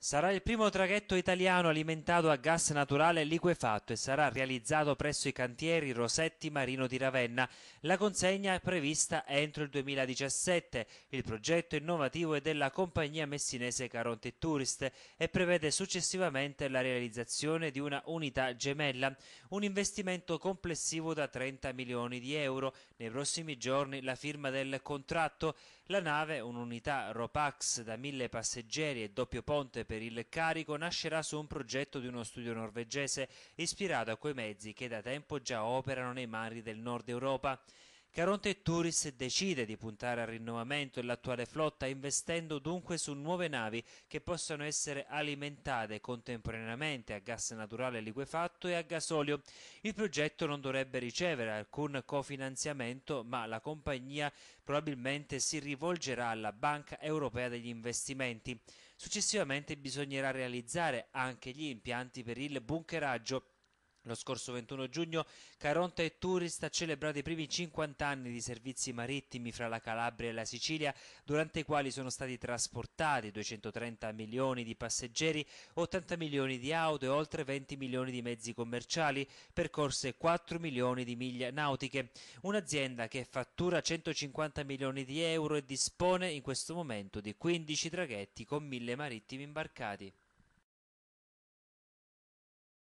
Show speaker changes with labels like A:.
A: Sarà il primo traghetto italiano alimentato a gas naturale liquefatto e sarà realizzato presso i cantieri Rosetti Marino di Ravenna. La consegna è prevista entro il 2017. Il progetto innovativo è della compagnia messinese Caronte Tourist e prevede successivamente la realizzazione di una unità gemella, un investimento complessivo da 30 milioni di euro. Nei prossimi giorni la firma del contratto. La nave, un'unità Ropax da mille passeggeri e doppio ponte per il carico nascerà su un progetto di uno studio norvegese ispirato a quei mezzi che da tempo già operano nei mari del nord Europa. Caronte Touris decide di puntare al rinnovamento dell'attuale flotta investendo dunque su nuove navi che possano essere alimentate contemporaneamente a gas naturale liquefatto e a gasolio. Il progetto non dovrebbe ricevere alcun cofinanziamento ma la compagnia probabilmente si rivolgerà alla Banca Europea degli Investimenti. Successivamente bisognerà realizzare anche gli impianti per il bunkeraggio lo scorso 21 giugno Caronte e Tourist ha celebrato i primi 50 anni di servizi marittimi fra la Calabria e la Sicilia, durante i quali sono stati trasportati 230 milioni di passeggeri, 80 milioni di auto e oltre 20 milioni di mezzi commerciali, percorse 4 milioni di miglia nautiche. Un'azienda che fattura 150 milioni di euro e dispone in questo momento di 15 traghetti con 1000 marittimi imbarcati.